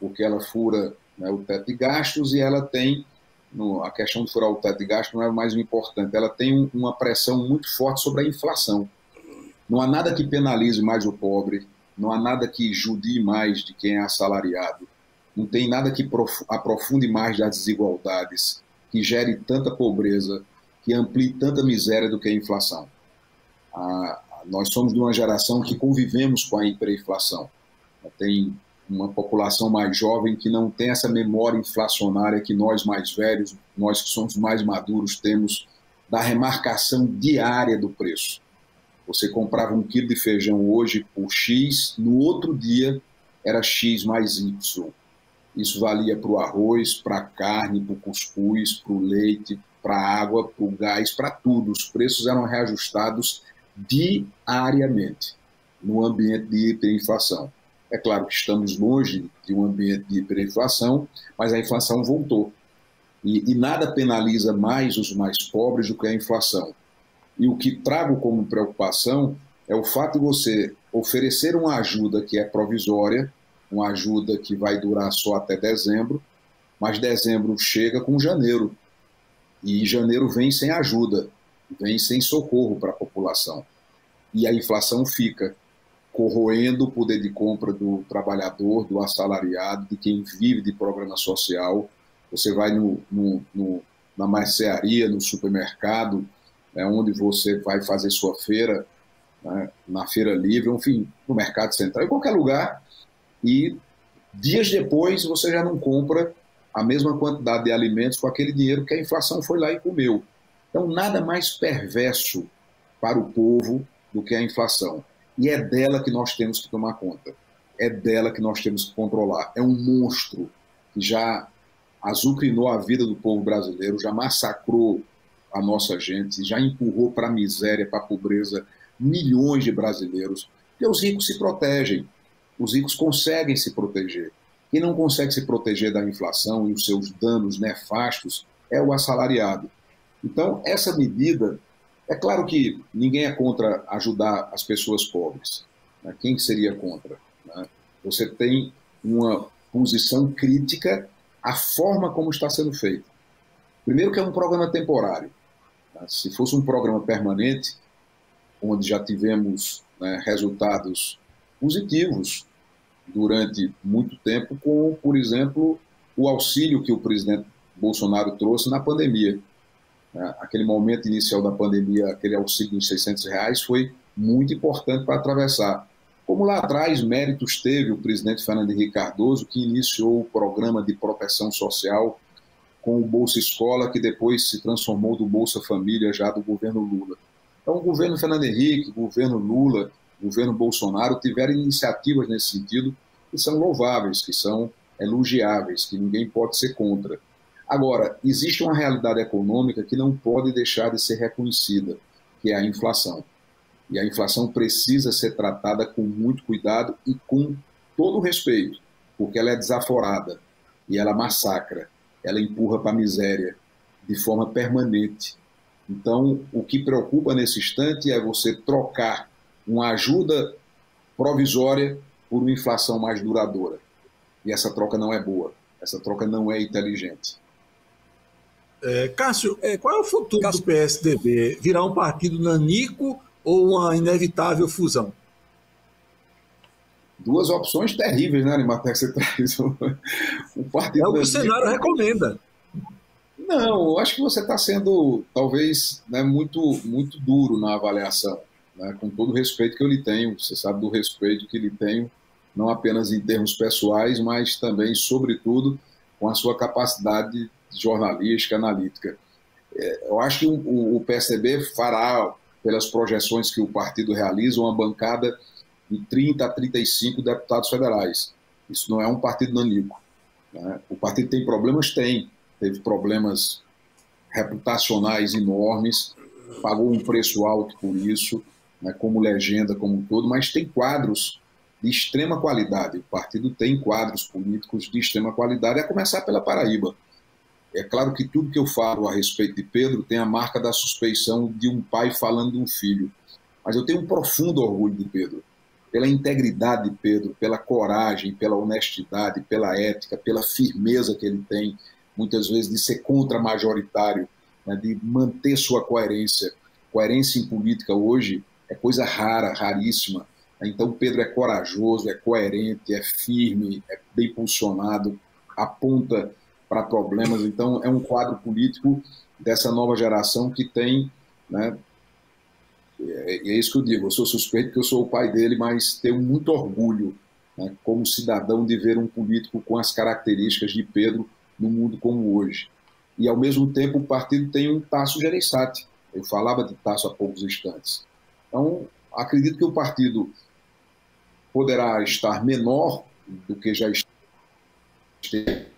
S3: porque ela fura né, o teto de gastos e ela tem, no, a questão de furar o teto de gastos não é mais o importante, ela tem um, uma pressão muito forte sobre a inflação. Não há nada que penalize mais o pobre, não há nada que judie mais de quem é assalariado, não tem nada que aprofunde mais das desigualdades, que gere tanta pobreza, que amplie tanta miséria do que a inflação. A, nós somos de uma geração que convivemos com a hiperinflação. Tem uma população mais jovem que não tem essa memória inflacionária que nós mais velhos, nós que somos mais maduros, temos da remarcação diária do preço. Você comprava um quilo de feijão hoje por X, no outro dia era X mais Y. Isso valia para o arroz, para a carne, para o cuscuz, para o leite, para a água, para o gás, para tudo. Os preços eram reajustados diariamente no ambiente de hiperinflação. É claro que estamos longe de um ambiente de hiperinflação, mas a inflação voltou. E, e nada penaliza mais os mais pobres do que a inflação. E o que trago como preocupação é o fato de você oferecer uma ajuda que é provisória, uma ajuda que vai durar só até dezembro, mas dezembro chega com janeiro. E janeiro vem sem ajuda, vem sem socorro para a população. E a inflação fica corroendo o poder de compra do trabalhador, do assalariado, de quem vive de programa social. Você vai no, no, no na mercearia, no supermercado, né, onde você vai fazer sua feira, né, na feira livre, enfim, no mercado central, em qualquer lugar, e dias depois você já não compra a mesma quantidade de alimentos com aquele dinheiro que a inflação foi lá e comeu. Então, nada mais perverso para o povo do que a inflação. E é dela que nós temos que tomar conta. É dela que nós temos que controlar. É um monstro que já azucrinou a vida do povo brasileiro, já massacrou a nossa gente, já empurrou para a miséria, para a pobreza milhões de brasileiros. Porque os ricos se protegem. Os ricos conseguem se proteger. Quem não consegue se proteger da inflação e os seus danos nefastos é o assalariado. Então, essa medida, é claro que ninguém é contra ajudar as pessoas pobres. Né? Quem seria contra? Né? Você tem uma posição crítica à forma como está sendo feito. Primeiro que é um programa temporário. Né? Se fosse um programa permanente, onde já tivemos né, resultados positivos durante muito tempo, com, por exemplo, o auxílio que o presidente Bolsonaro trouxe na pandemia. Né? Aquele momento inicial da pandemia, aquele auxílio de 600 reais foi muito importante para atravessar. Como lá atrás, méritos teve o presidente Fernando Henrique Cardoso, que iniciou o programa de proteção social com o Bolsa Escola, que depois se transformou do Bolsa Família, já do governo Lula. Então, o governo Fernando Henrique, o governo Lula, governo Bolsonaro tiveram iniciativas nesse sentido que são louváveis, que são elogiáveis, que ninguém pode ser contra. Agora, existe uma realidade econômica que não pode deixar de ser reconhecida, que é a inflação. E a inflação precisa ser tratada com muito cuidado e com todo respeito, porque ela é desaforada e ela massacra, ela empurra para a miséria de forma permanente. Então, o que preocupa nesse instante é você trocar uma ajuda provisória por uma inflação mais duradoura. E essa troca não é boa, essa troca não é inteligente.
S1: É, Cássio, é, qual é o futuro Cássio... do PSDB? Virar um partido nanico ou uma inevitável fusão?
S3: Duas opções terríveis, né, Animatex? Você traz um
S1: partido. É o que o cenário recomenda.
S3: Não, eu acho que você está sendo, talvez, né, muito, muito duro na avaliação, né, com todo o respeito que eu lhe tenho. Você sabe do respeito que lhe tenho, não apenas em termos pessoais, mas também, sobretudo, com a sua capacidade jornalística, analítica. É, eu acho que o, PSDB fará, pelas projeções que o partido realiza, uma bancada de 30 a 35 deputados federais. Isso não é um partido nanico. Né? O partido tem problemas? Tem teve problemas reputacionais enormes, pagou um preço alto por isso, né, como legenda, como um todo, mas tem quadros de extrema qualidade. O partido tem quadros políticos de extrema qualidade, a começar pela Paraíba. É claro que tudo que eu falo a respeito de Pedro tem a marca da suspeição de um pai falando de um filho. Mas eu tenho um profundo orgulho de Pedro, pela integridade de Pedro, pela coragem, pela honestidade, pela ética, pela firmeza que ele tem, muitas vezes de ser contra-majoritário, né, de manter sua coerência. Coerência em política hoje é coisa rara, raríssima. Então, Pedro é corajoso, é coerente, é firme, é bem posicionado, aponta para problemas. Então, é um quadro político dessa nova geração que tem. Né, é, é isso que eu digo, eu sou suspeito porque eu sou o pai dele, mas tenho muito orgulho né, como cidadão, de ver um político com as características de Pedro no mundo como hoje. E, ao mesmo tempo, o partido tem um Tasso Gereissati. Eu falava de Tasso há poucos instantes. Então, acredito que o partido poderá estar menor do que já esteve.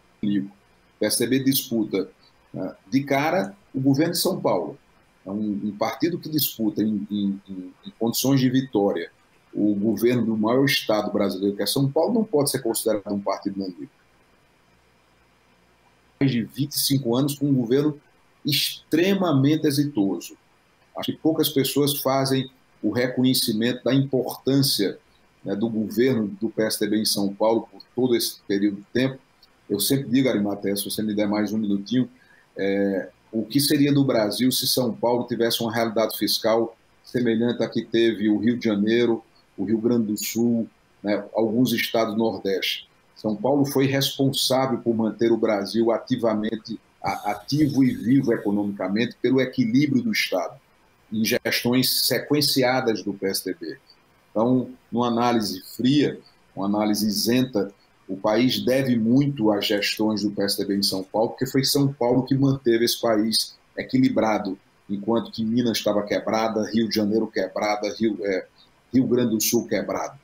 S3: O disputa né, de cara o governo de São Paulo. É um, um partido que disputa em, em, em, condições de vitória o governo do maior estado brasileiro, que é São Paulo, não pode ser considerado um partido não. Mais de 25 anos com um governo extremamente exitoso. Acho que poucas pessoas fazem o reconhecimento da importância né, do governo do PSDB em São Paulo por todo esse período de tempo. Eu sempre digo, Arimaté, se você me der mais um minutinho, é, o que seria do Brasil se São Paulo tivesse uma realidade fiscal semelhante à que teve o Rio de Janeiro, o Rio Grande do Sul, né, alguns estados do Nordeste. São Paulo foi responsável por manter o Brasil ativamente ativo e vivo economicamente pelo equilíbrio do Estado em gestões sequenciadas do PSDB. Então, numa análise fria, uma análise isenta, o país deve muito às gestões do PSDB em São Paulo, porque foi São Paulo que manteve esse país equilibrado, enquanto que Minas estava quebrada, Rio de Janeiro quebrada, Rio, é, Rio Grande do Sul quebrado.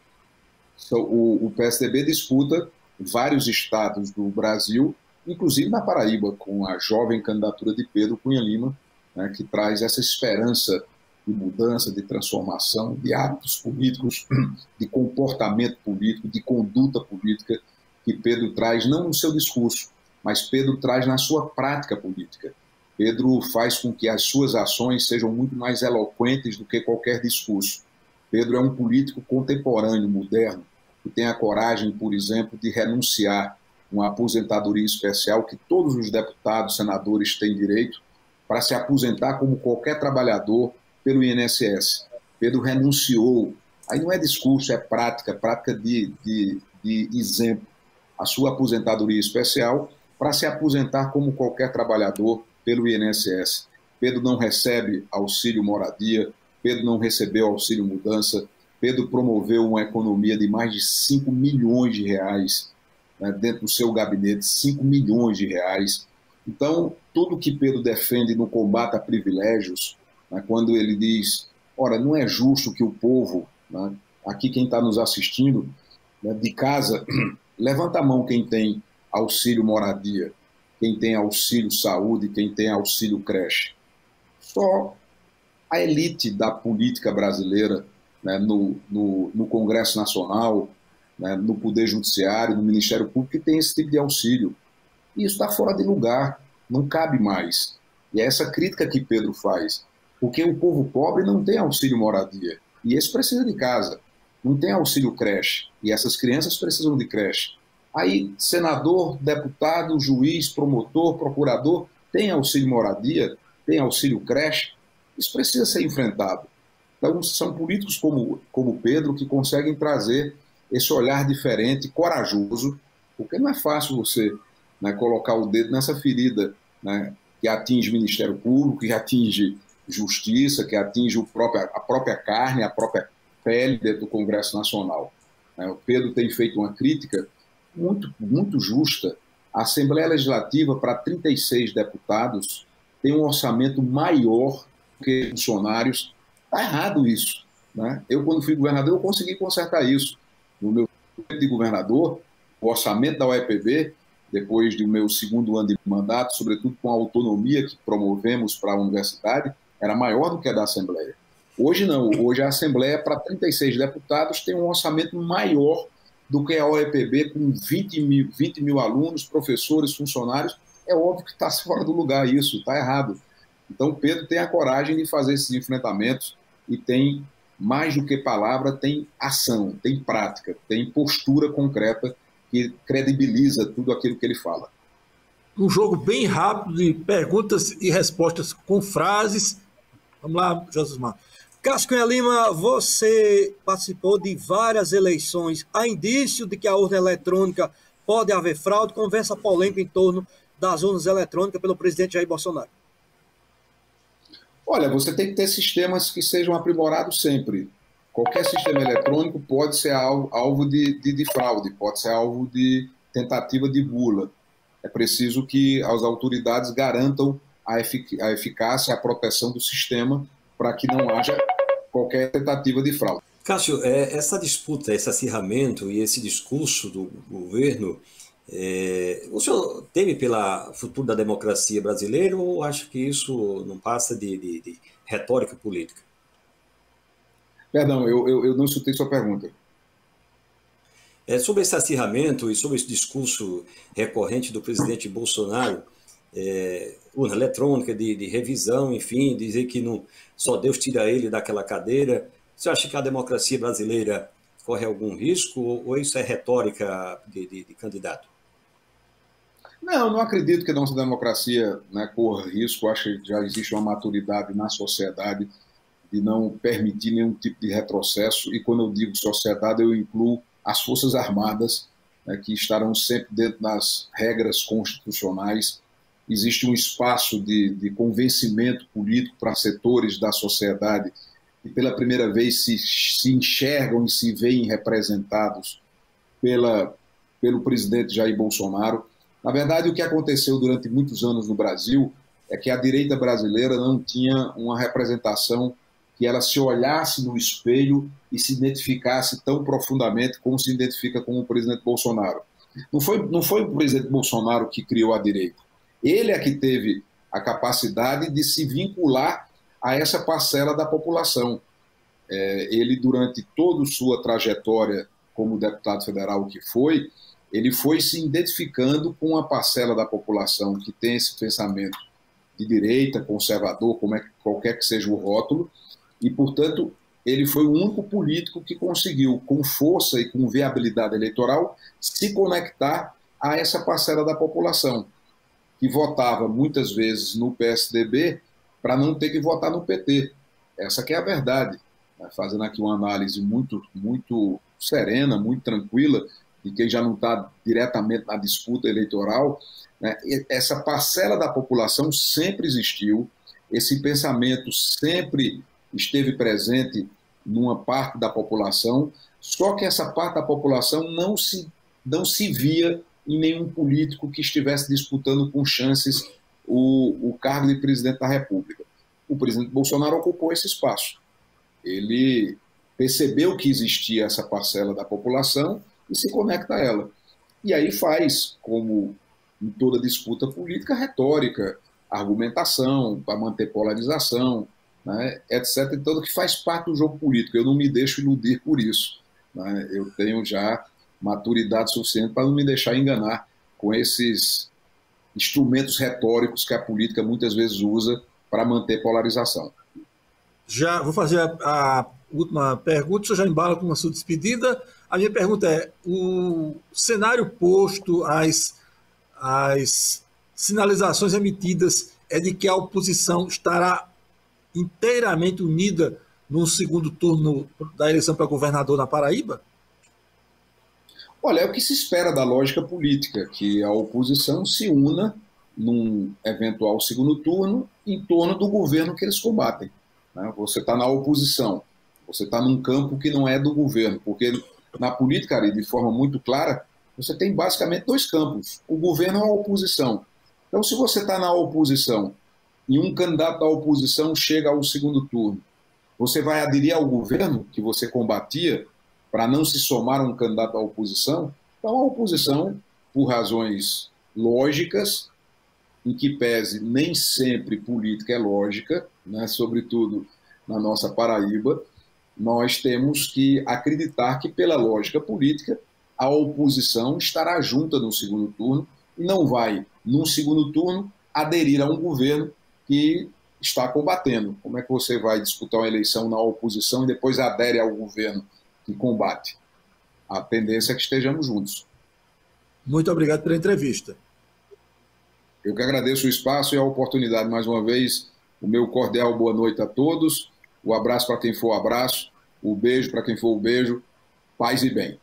S3: Então, o, o PSDB disputa vários estados do Brasil, inclusive na Paraíba, com a jovem candidatura de Pedro Cunha Lima, né, que traz essa esperança de mudança, de transformação, de hábitos políticos, <clears throat> de comportamento político, de conduta política que Pedro traz não no seu discurso, mas Pedro traz na sua prática política. Pedro faz com que as suas ações sejam muito mais eloquentes do que qualquer discurso. Pedro é um político contemporâneo, moderno, que tem a coragem, por exemplo, de renunciar uma aposentadoria especial que todos os deputados, senadores têm direito, para se aposentar como qualquer trabalhador pelo INSS. Pedro renunciou. Aí não é discurso, é prática, prática de, de, de exemplo. A sua aposentadoria especial para se aposentar como qualquer trabalhador pelo INSS. Pedro não recebe auxílio moradia, Pedro não recebeu auxílio mudança, Pedro promoveu uma economia de mais de 5 milhões de reais né, dentro do seu gabinete, 5 milhões de reais. Então, tudo que Pedro defende no combate a privilégios, né, quando ele diz, ora, não é justo que o povo, né, aqui quem está nos assistindo, né, de casa, <clears throat> levanta a mão quem tem auxílio moradia, quem tem auxílio saúde, quem tem auxílio creche. Só a elite da política brasileira, né, no, no, no, Congresso Nacional, né, no Poder Judiciário, no Ministério Público, que tem esse tipo de auxílio. E isso está fora de lugar, não cabe mais. E é essa crítica que Pedro faz. Porque o povo pobre não tem auxílio moradia. E esse precisa de casa. Não tem auxílio creche. E essas crianças precisam de creche. Aí, senador, deputado, juiz, promotor, procurador, tem auxílio moradia, tem auxílio creche. Isso precisa ser enfrentado. Então, são políticos como, como Pedro que conseguem trazer esse olhar diferente, corajoso, porque não é fácil você né, colocar o dedo nessa ferida né, que atinge o Ministério Público, que atinge justiça, que atinge o próprio, a própria carne, a própria pele dentro do Congresso Nacional. É, o Pedro tem feito uma crítica muito, muito justa. A Assembleia Legislativa, para 36 deputados, tem um orçamento maior que funcionários. Está errado isso. Né? Eu, quando fui governador, eu consegui consertar isso. No meu tempo de governador, o orçamento da UEPB depois do meu segundo ano de mandato, sobretudo com a autonomia que promovemos para a universidade, era maior do que a da Assembleia. Hoje não, hoje a Assembleia, para 36 deputados, tem um orçamento maior do que a OEPB, com 20 mil, 20 mil alunos, professores, funcionários. É óbvio que está <laughs> fora do lugar isso, está errado. Então, Pedro tem a coragem de fazer esses enfrentamentos e tem, mais do que palavra, tem ação, tem prática, tem postura concreta que credibiliza tudo aquilo que ele fala.
S1: Um jogo bem rápido de perguntas e respostas com frases. Vamos lá, Josimar.
S4: Cássio Lima, você participou de várias eleições. Há indício de que a urna eletrônica pode haver fraude? Conversa polêmica em torno das urnas eletrônicas pelo presidente Jair Bolsonaro.
S3: Olha, você tem que ter sistemas que sejam aprimorados sempre. Qualquer sistema eletrônico pode ser alvo de, de, de fraude, pode ser alvo de tentativa de bula. É preciso que as autoridades garantam a, efic a eficácia, a proteção do sistema para que não haja qualquer tentativa de fraude.
S5: Cássio, é, essa disputa, esse acirramento e esse discurso do governo, é, o senhor teme pela futuro da democracia brasileira ou acha que isso não passa de, de, de retórica política?
S3: Perdão, eu, eu, eu não escutei sua pergunta.
S5: É, sobre esse acirramento e sobre esse discurso recorrente do presidente Bolsonaro, é, urna eletrônica, de, de, revisão, enfim, dizer que não, só Deus tira ele daquela cadeira. Você acha que a democracia brasileira corre algum risco ou, isso é retórica de, de, de candidato?
S3: Não, não acredito que a nossa democracia né, corra risco. Acho que já existe uma maturidade na sociedade de não permitir nenhum tipo de retrocesso. E quando eu digo sociedade, eu incluo as Forças Armadas, né, que estarão sempre dentro das regras constitucionais. Existe um espaço de, de convencimento político para setores da sociedade que pela primeira vez se, se enxergam e se veem representados pela, pelo presidente Jair Bolsonaro. Na verdade, o que aconteceu durante muitos anos no Brasil é que a direita brasileira não tinha uma representação que ela se olhasse no espelho e se identificasse tão profundamente como se identifica com o presidente Bolsonaro. Não foi, não foi o presidente Bolsonaro que criou a direita. Ele é que teve a capacidade de se vincular a essa parcela da população. É, ele, durante toda sua trajetória como deputado federal que foi, ele foi se identificando com a parcela da população que tem esse pensamento de direita, conservador, como é, qualquer que seja o rótulo, e, portanto, ele foi o único político que conseguiu, com força e com viabilidade eleitoral, se conectar a essa parcela da população, que votava muitas vezes no PSDB para não ter que votar no PT. Essa que é a verdade. Né? Fazendo aqui uma análise muito, muito serena, muito tranquila, de quem já não está diretamente na disputa eleitoral, né? essa parcela da população sempre existiu, esse pensamento sempre esteve presente numa parte da população, só que essa parte da população não se, não se via em nenhum político que estivesse disputando com chances o, o cargo de presidente da República. O presidente Bolsonaro ocupou esse espaço. Ele percebeu que existia essa parcela da população e se conecta a ela. E aí faz, como em toda disputa política, retórica, argumentação, para manter polarização, né, etc. Então, que faz parte do jogo político. Eu não me deixo iludir por isso. Né? Eu tenho já maturidade suficiente para não me deixar enganar com esses instrumentos retóricos que a política muitas vezes usa para manter polarização.
S1: Já vou fazer a, a última pergunta, o senhor já embala com a sua despedida. A minha pergunta é: o cenário posto, as, as sinalizações emitidas é de que a oposição estará inteiramente unida no segundo turno da eleição para governador na Paraíba?
S3: Olha, é o que se espera da lógica política, que a oposição se una num eventual segundo turno em torno do governo que eles combatem. Né? Você está na oposição, você está num campo que não é do governo, porque na política, de forma muito clara, você tem basicamente dois campos: o governo e a oposição. Então, se você está na oposição e um candidato da oposição chega ao segundo turno, você vai aderir ao governo que você combatia para não se somar um candidato à oposição? Então, a oposição, por razões lógicas, em que pese nem sempre política é lógica, né, sobretudo na nossa Paraíba, nós temos que acreditar que, pela lógica política, a oposição estará junta no segundo turno e não vai, num segundo turno, aderir a um governo que está combatendo. Como é que você vai disputar uma eleição na oposição e depois adere ao governo que combate? A tendência é que estejamos juntos.
S1: Muito obrigado pela entrevista.
S3: Eu que agradeço o espaço e a oportunidade mais uma vez. O meu cordial boa noite a todos. O abraço para quem for o abraço, o beijo para quem for o beijo. Paz e bem.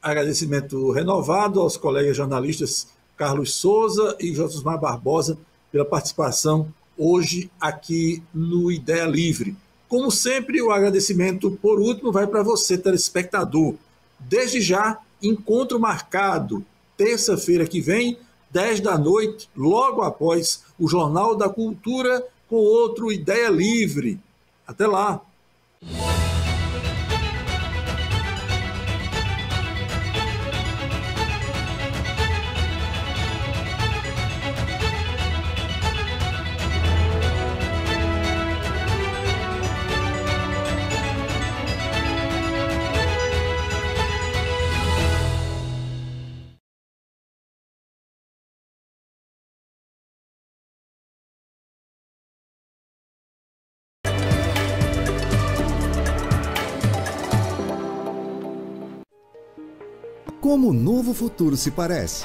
S1: Agradecimento renovado aos colegas jornalistas Carlos Souza e Josimar Barbosa pela participação hoje aqui no Ideia Livre. Como sempre, o agradecimento, por último, vai para você, telespectador. Desde já, encontro marcado, terça-feira que vem, 10 da noite, logo após o Jornal da Cultura, com outro Ideia Livre. Até lá!
S6: Como o novo futuro se parece.